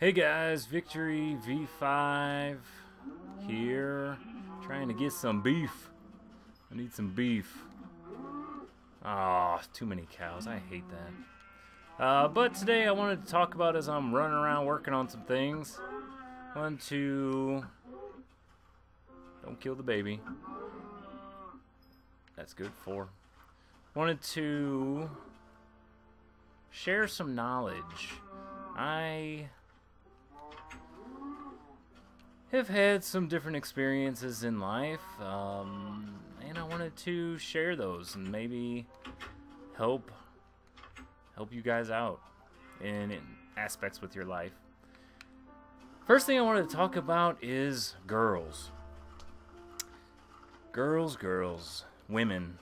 Hey guys, Victory V5 here, trying to get some beef. I need some beef. Oh, too many cows. I hate that. Uh, but today I wanted to talk about as I'm running around working on some things. One, two. Don't kill the baby. That's good. Four. Wanted to share some knowledge. I have had some different experiences in life, um, and I wanted to share those and maybe help help you guys out in, in aspects with your life. First thing I wanted to talk about is girls. Girls, girls, women.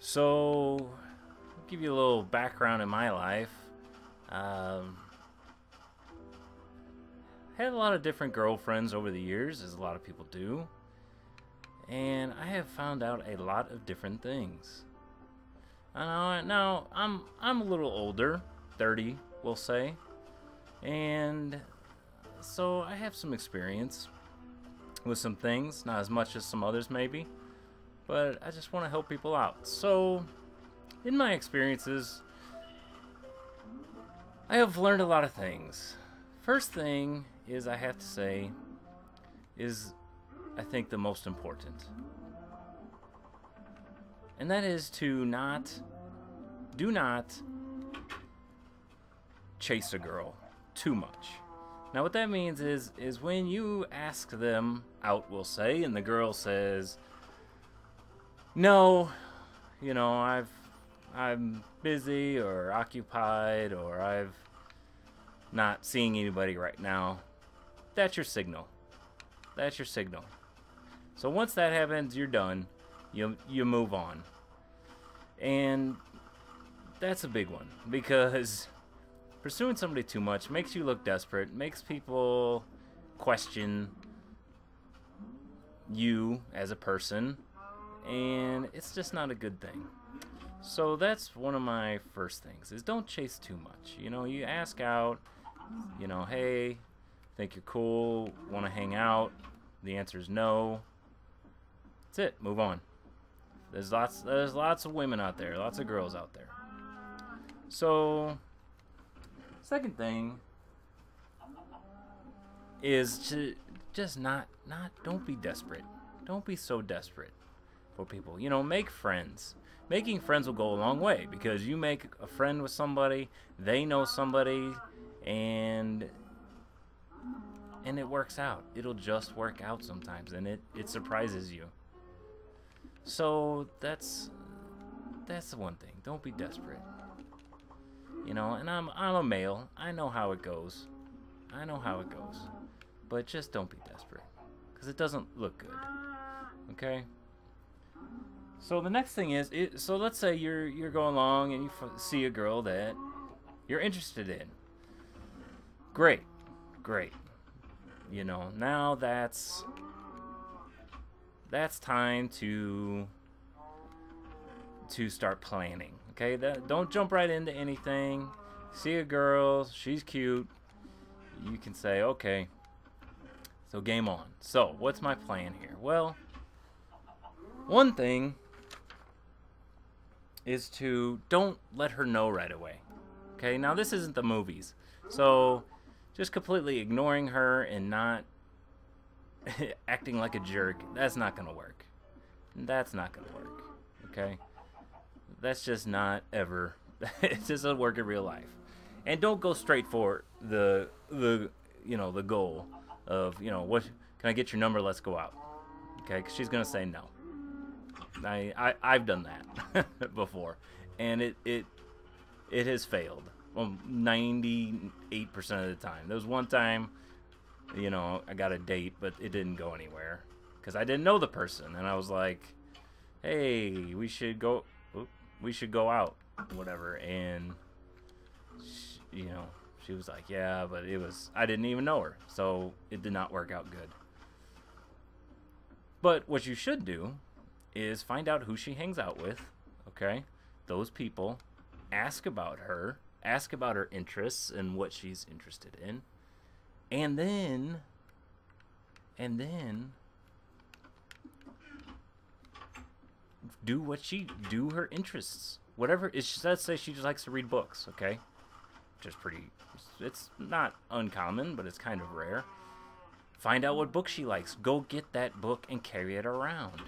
So, I'll give you a little background in my life. Um, had a lot of different girlfriends over the years, as a lot of people do. And I have found out a lot of different things. Uh, now, I'm I'm a little older, 30, we'll say. And so I have some experience with some things, not as much as some others maybe, but I just want to help people out. So, in my experiences, I have learned a lot of things. First thing is I have to say is I think the most important. And that is to not do not chase a girl too much. Now what that means is is when you ask them out, we'll say, and the girl says, "No, you know, I've I'm busy or occupied or I've not seeing anybody right now." That's your signal. That's your signal. So once that happens, you're done. You you move on. And that's a big one because pursuing somebody too much makes you look desperate, makes people question you as a person, and it's just not a good thing. So that's one of my first things is don't chase too much. You know, you ask out, you know, hey, think you're cool, want to hang out. The answer is no. That's it. Move on. There's lots there's lots of women out there, lots of girls out there. So, second thing is to just not not don't be desperate. Don't be so desperate for people. You know, make friends. Making friends will go a long way because you make a friend with somebody, they know somebody, and and it works out. It'll just work out sometimes, and it it surprises you. So that's that's the one thing. Don't be desperate. You know, and I'm I'm a male. I know how it goes. I know how it goes. But just don't be desperate cuz it doesn't look good. Okay? So the next thing is it, so let's say you're you're going along and you see a girl that you're interested in. Great. Great. You know, now that's that's time to to start planning. Okay, that, don't jump right into anything. See a girl, she's cute. You can say, okay. So game on. So what's my plan here? Well, one thing is to don't let her know right away. Okay, now this isn't the movies, so just completely ignoring her and not acting like a jerk, that's not going to work. That's not going to work. Okay? That's just not ever. it doesn't work in real life. And don't go straight for the the you know the goal of you know what can I get your number? Let's go out. Okay? Cause she's gonna say no. I, I I've done that before, and it it it has failed. Well, ninety eight percent of the time. There was one time you know, I got a date, but it didn't go anywhere because I didn't know the person, and I was like, "Hey, we should go, we should go out, whatever." And she, you know, she was like, "Yeah," but it was I didn't even know her, so it did not work out good. But what you should do is find out who she hangs out with, okay? Those people, ask about her, ask about her interests and what she's interested in. And then and then do what she do her interests. Whatever is let's say she just likes to read books, okay? Just pretty it's not uncommon, but it's kind of rare. Find out what book she likes. Go get that book and carry it around.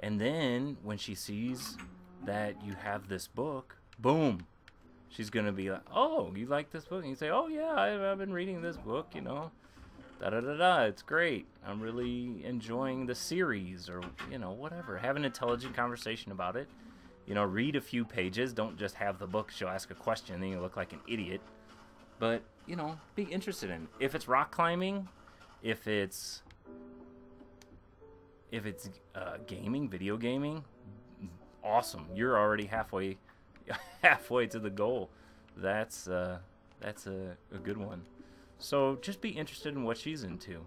And then when she sees that you have this book, boom, she's gonna be like, "Oh, you like this book?" And you say, "Oh yeah, I've, I've been reading this book. You know, da da da da. It's great. I'm really enjoying the series, or you know, whatever. Have an intelligent conversation about it. You know, read a few pages. Don't just have the book. She'll ask a question, then you look like an idiot. But you know, be interested in. If it's rock climbing, if it's if it's uh, gaming, video gaming, awesome. You're already halfway halfway to the goal. That's uh, that's a, a good one. So just be interested in what she's into,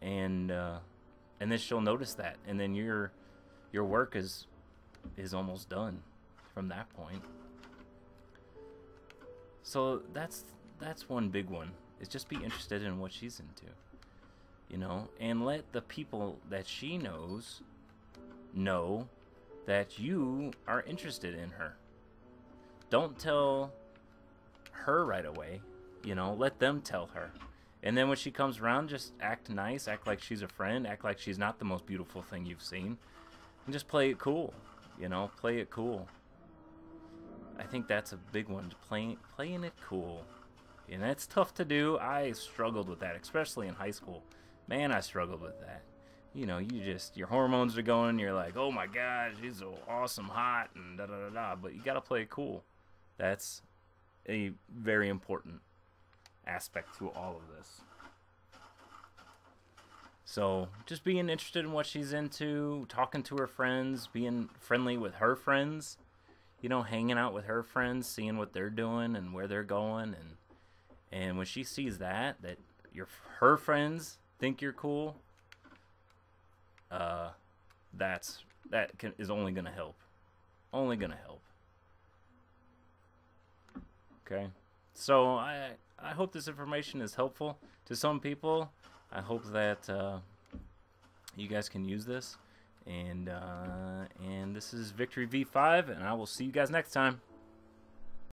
and uh, and then she'll notice that, and then your your work is is almost done from that point. So that's that's one big one. Is just be interested in what she's into, you know, and let the people that she knows know that you are interested in her. Don't tell her right away, you know, let them tell her. And then when she comes around, just act nice, act like she's a friend, act like she's not the most beautiful thing you've seen, and just play it cool, you know, play it cool. I think that's a big one, playing playing it cool. And that's tough to do. I struggled with that, especially in high school. Man, I struggled with that. You know, you just your hormones are going. You're like, oh my god, she's so awesome, hot, and da da da da. But you gotta play it cool. That's a very important aspect to all of this. So, just being interested in what she's into, talking to her friends, being friendly with her friends, you know, hanging out with her friends, seeing what they're doing and where they're going and and when she sees that that your her friends think you're cool, uh that's that can, is only going to help. Only going to help. Okay. So I I hope this information is helpful to some people. I hope that uh, you guys can use this. And uh, and this is Victory V5, and I will see you guys next time.